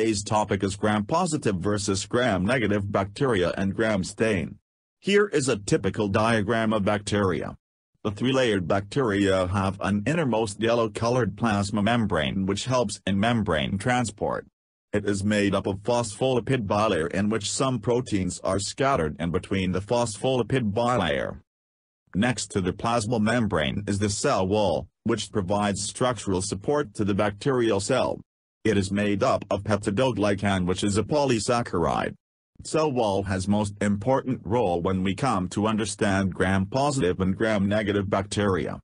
today's topic is gram-positive versus gram-negative bacteria and gram stain. Here is a typical diagram of bacteria. The three-layered bacteria have an innermost yellow-colored plasma membrane which helps in membrane transport. It is made up of phospholipid bilayer in which some proteins are scattered in between the phospholipid bilayer. Next to the plasma membrane is the cell wall, which provides structural support to the bacterial cell. It is made up of peptidoglycan which is a polysaccharide. Cell wall has most important role when we come to understand gram-positive and gram-negative bacteria.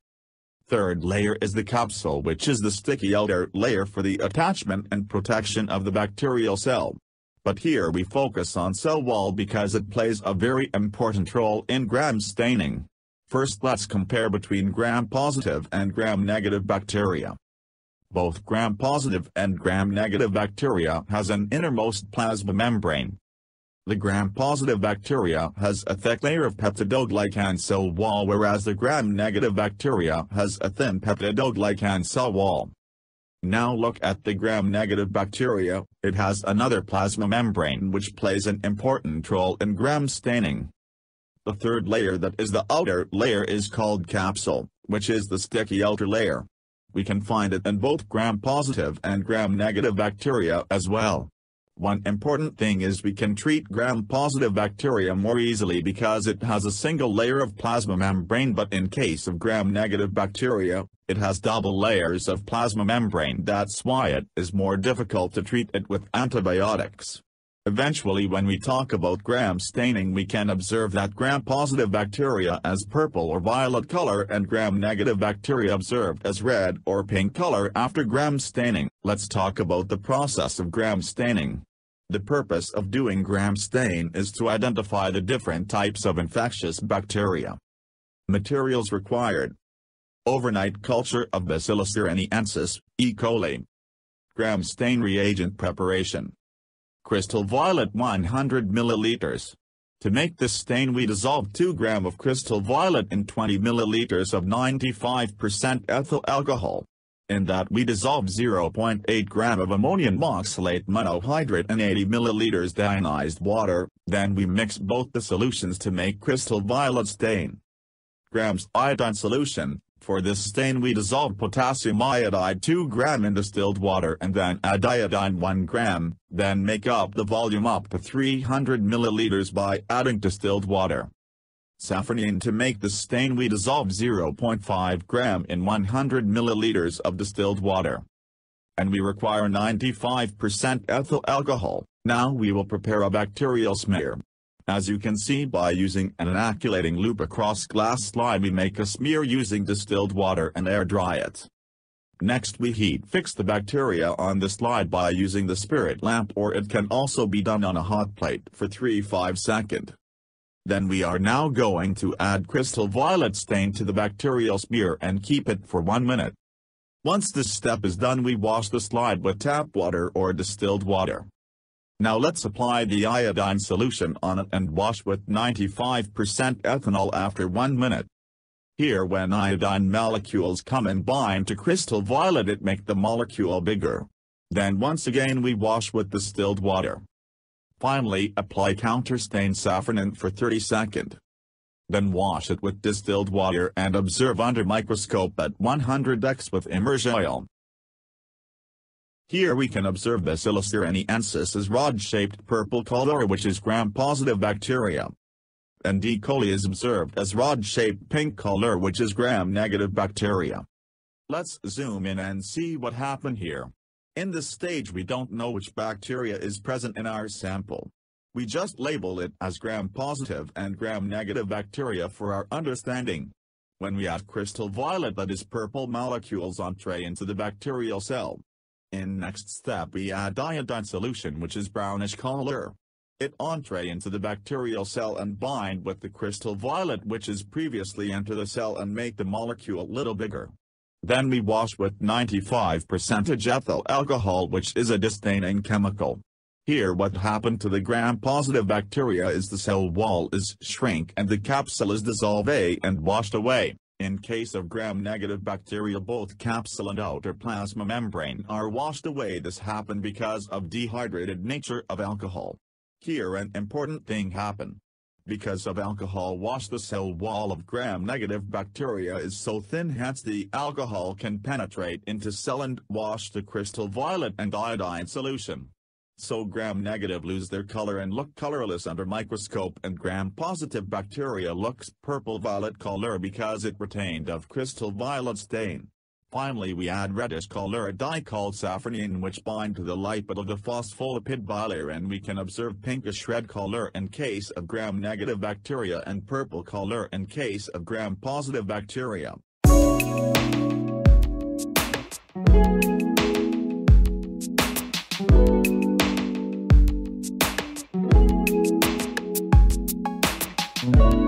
Third layer is the capsule which is the sticky outer layer for the attachment and protection of the bacterial cell. But here we focus on cell wall because it plays a very important role in gram staining. First let's compare between gram-positive and gram-negative bacteria. Both gram-positive and gram-negative bacteria has an innermost plasma membrane. The gram-positive bacteria has a thick layer of peptidoglycan cell wall whereas the gram-negative bacteria has a thin peptidoglycan cell wall. Now look at the gram-negative bacteria, it has another plasma membrane which plays an important role in gram staining. The third layer that is the outer layer is called capsule, which is the sticky outer layer. We can find it in both gram-positive and gram-negative bacteria as well. One important thing is we can treat gram-positive bacteria more easily because it has a single layer of plasma membrane but in case of gram-negative bacteria, it has double layers of plasma membrane that's why it is more difficult to treat it with antibiotics. Eventually when we talk about gram staining we can observe that gram-positive bacteria as purple or violet color and gram-negative bacteria observed as red or pink color after gram staining. Let's talk about the process of gram staining. The purpose of doing gram stain is to identify the different types of infectious bacteria. Materials required. Overnight culture of Bacillus thuringiensis, E. coli. Gram stain reagent preparation. Crystal violet 100 milliliters. To make this stain we dissolve 2 gram of crystal violet in 20 milliliters of 95% ethyl alcohol. In that we dissolve 0.8 gram of ammonium oxalate monohydrate in 80 milliliters deionized water, then we mix both the solutions to make crystal violet stain. Grams iodine solution, for this stain we dissolve potassium iodide 2 gram in distilled water and then add iodine 1 gram, then make up the volume up to 300 milliliters by adding distilled water. Safranin to make the stain we dissolve 0.5 gram in 100 milliliters of distilled water. And we require 95% ethyl alcohol. Now we will prepare a bacterial smear. As you can see by using an inoculating loop across glass slide we make a smear using distilled water and air dry it. Next we heat fix the bacteria on the slide by using the spirit lamp or it can also be done on a hot plate for 3-5 second. Then we are now going to add crystal violet stain to the bacterial smear and keep it for 1 minute. Once this step is done we wash the slide with tap water or distilled water. Now let's apply the iodine solution on it and wash with 95% ethanol after 1 minute. Here when iodine molecules come and bind to crystal violet it make the molecule bigger. Then once again we wash with distilled water. Finally apply counterstain safranin for 30 second. Then wash it with distilled water and observe under microscope at 100x with immersion oil. Here we can observe Bacillus thuringiensis as rod-shaped purple color which is gram-positive bacteria. And E. coli is observed as rod-shaped pink color which is gram-negative bacteria. Let's zoom in and see what happened here. In this stage we don't know which bacteria is present in our sample. We just label it as gram-positive and gram-negative bacteria for our understanding. When we add crystal violet that is purple molecules entree into the bacterial cell. In next step we add uh, iodine solution which is brownish color. It entree into the bacterial cell and bind with the crystal violet which is previously enter the cell and make the molecule little bigger. Then we wash with 95% ethyl alcohol which is a destaining chemical. Here what happened to the gram-positive bacteria is the cell wall is shrink and the capsule is dissolved and washed away. In case of gram-negative bacteria both capsule and outer plasma membrane are washed away this happened because of dehydrated nature of alcohol. Here an important thing happen. Because of alcohol wash the cell wall of gram-negative bacteria is so thin hence the alcohol can penetrate into cell and wash the crystal violet and iodine solution. So gram-negative lose their color and look colorless under microscope and gram-positive bacteria looks purple-violet color because it retained of crystal violet stain. Finally we add reddish color dye called safranin which bind to the lipid of the phospholipid bilayer and we can observe pinkish red color in case of gram-negative bacteria and purple color in case of gram-positive bacteria. Thank